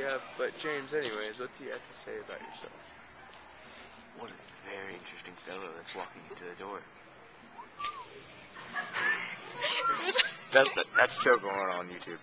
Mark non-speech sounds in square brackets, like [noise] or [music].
Yeah, but James, anyways, what do you have to say about yourself? What a very interesting fellow that's walking into the door. [laughs] that's, that's still going on YouTube.